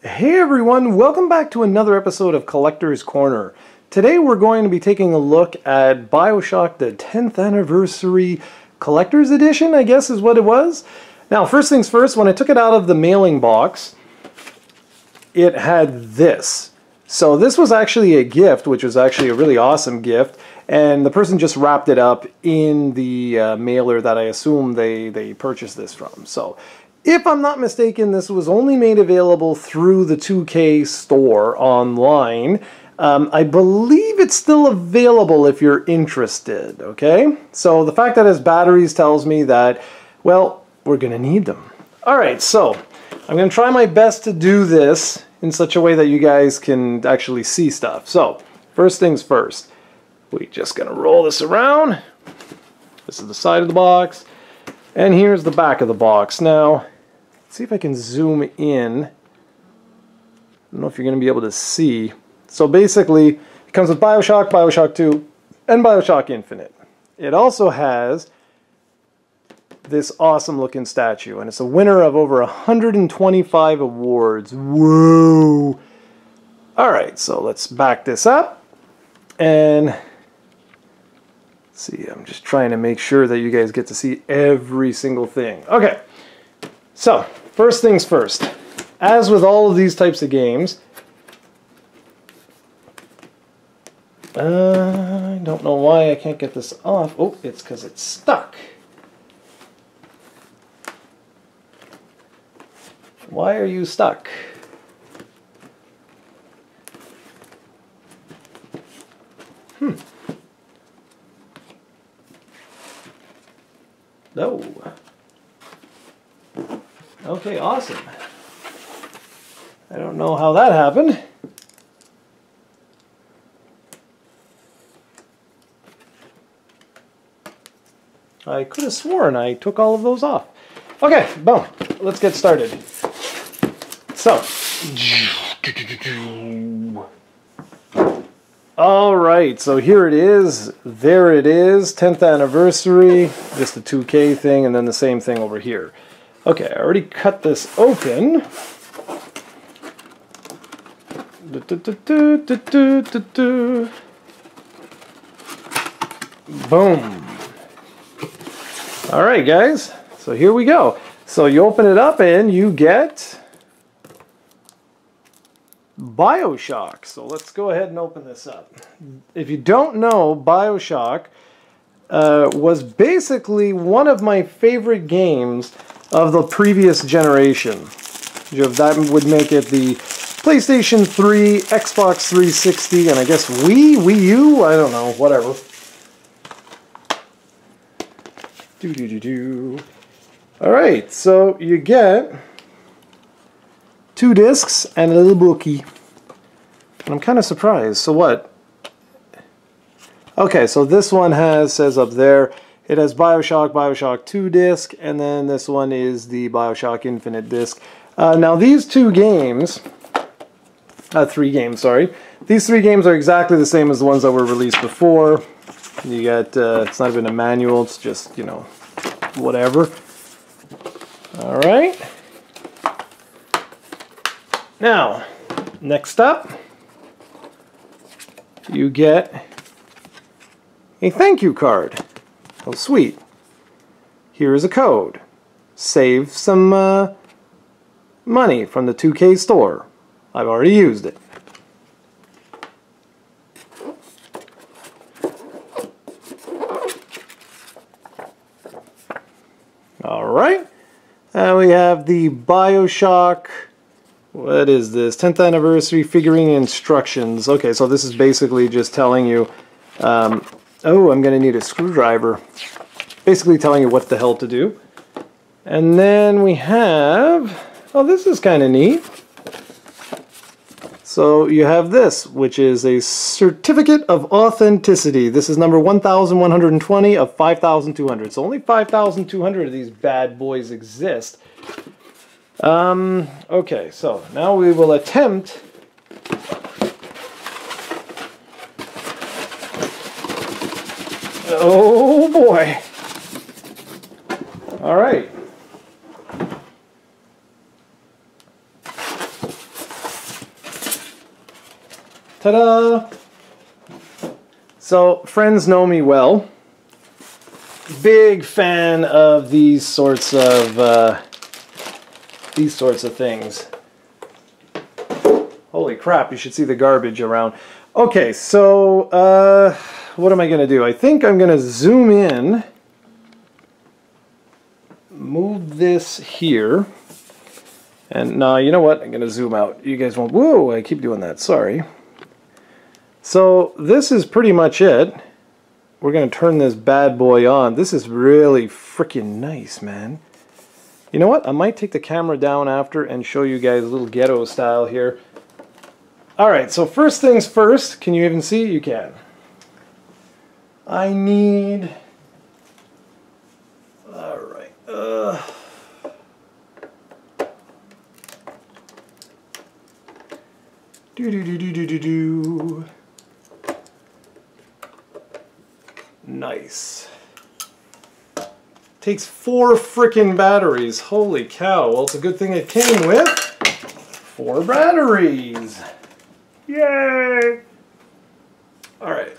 Hey everyone, welcome back to another episode of Collector's Corner. Today we're going to be taking a look at Bioshock the 10th Anniversary Collector's Edition, I guess is what it was. Now, first things first, when I took it out of the mailing box, it had this. So this was actually a gift, which was actually a really awesome gift, and the person just wrapped it up in the uh, mailer that I assume they, they purchased this from. So if I'm not mistaken, this was only made available through the 2K store online. Um, I believe it's still available if you're interested, okay? So the fact that it has batteries tells me that, well, we're to need them. All right, so I'm to try my best to do this in such a way that you guys can actually see stuff. So, first things first, we're just to roll this around. This is the side of the box. And here's the back of the box. Now, see if I can zoom in. I don't know if you're going to be able to see. So basically, it comes with Bioshock, Bioshock 2, and Bioshock Infinite. It also has this awesome looking statue, and it's a winner of over 125 awards. Whoa! Alright, so let's back this up. And see, I'm just trying to make sure that you guys get to see every single thing. Okay, so first things first. As with all of these types of games, Uh, I don't know why I can't get this off. Oh, it's because it's stuck. Why are you stuck? Hmm. No. Okay, awesome. I don't know how that happened. I could have sworn I took all of those off. Okay, boom. Let's get started. So. All right, so here it is. There it is. 10th anniversary. Just the 2K thing, and then the same thing over here. Okay, I already cut this open. Boom. All right, guys. So here we go. So you open it up and you get Bioshock. So let's go ahead and open this up. If you don't know, Bioshock uh, was basically one of my favorite games of the previous generation. That would make it the PlayStation 3, Xbox 360, and I guess Wii, Wii U, I don't know, whatever. Do do do do. All right, so you get two discs and a little bookie. And I'm kind of surprised. So what? Okay, so this one has says up there it has Bioshock, Bioshock 2 disc, and then this one is the Bioshock Infinite disc. Uh, now these two games, uh, three games, sorry, these three games are exactly the same as the ones that were released before. You got, uh, it's not even a manual, it's just, you know, whatever. All right. Now, next up, you get a thank you card. Oh, sweet. Here is a code. Save some uh, money from the 2K store. I've already used it. Alright. And we have the Bioshock, what is this, 10th anniversary figuring instructions. Okay, so this is basically just telling you, um, oh, I'm going to need a screwdriver. Basically telling you what the hell to do. And then we have, oh, this is kind of neat. So you have this, which is a certificate of authenticity. This is number 1120 of 5200. So only 5200 of these bad boys exist. Um, okay, so now we will attempt Oh boy. All right. Ta-da! So, friends know me well. Big fan of these sorts of uh, these sorts of things. Holy crap, you should see the garbage around. Okay, so uh, what am I going to do? I think I'm going to zoom in, move this here, and now you know what? I'm going to zoom out. You guys won't, whoa, I keep doing that, sorry. So this is pretty much it. We're going to turn this bad boy on. This is really freaking nice, man. You know what? I might take the camera down after and show you guys a little ghetto style here. Alright, so first things first. Can you even see? You can. I need... Alright. Uh... Do do do do do do do. Nice. Takes four freaking batteries. Holy cow. Well, it's a good thing it came with four batteries. Yay! All right.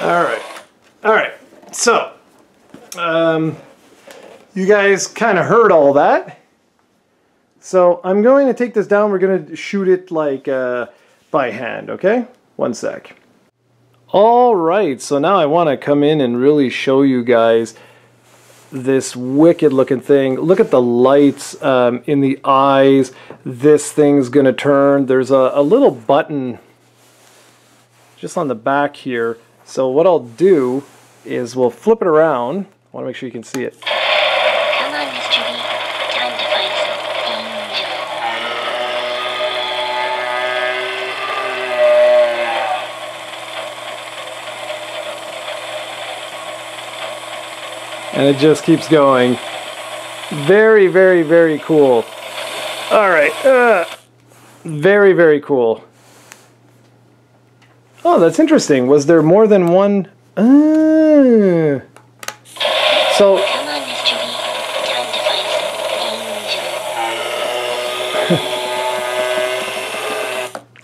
All right. All right. So, um, you guys kind of heard all that. So I'm going to take this down. We're going to shoot it like uh, by hand, okay? One sec. All right, so now I want to come in and really show you guys this wicked looking thing. Look at the lights um, in the eyes. This thing's going to turn. There's a, a little button just on the back here so what I'll do is we'll flip it around. I want to make sure you can see it. Come on, Mr. B. Time to find some angel. And it just keeps going. Very, very, very cool. All right. Uh, very, very cool. Oh, that's interesting. Was there more than one? Uh, so,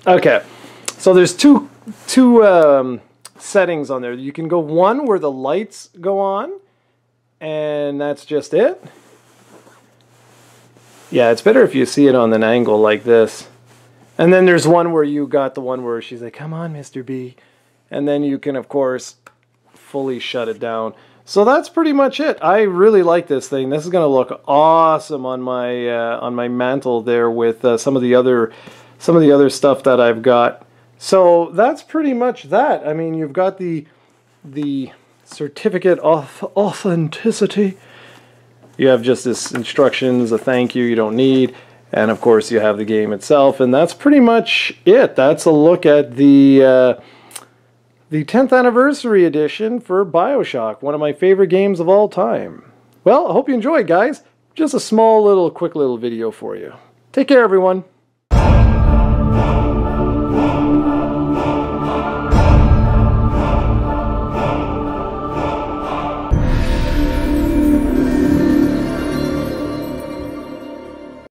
okay. So there's two two um, settings on there. You can go one where the lights go on, and that's just it. Yeah, it's better if you see it on an angle like this. And then there's one where you got the one where she's like, "Come on, Mr. B," and then you can, of course, fully shut it down. So that's pretty much it. I really like this thing. This is going to look awesome on my uh, on my mantle there with uh, some of the other some of the other stuff that I've got. So that's pretty much that. I mean, you've got the the certificate of authenticity. You have just this instructions, a thank you you don't need. And of course, you have the game itself, and that's pretty much it. That's a look at the uh, the 10th anniversary edition for Bioshock, one of my favorite games of all time. Well, I hope you enjoyed, guys. Just a small little, quick little video for you. Take care, everyone.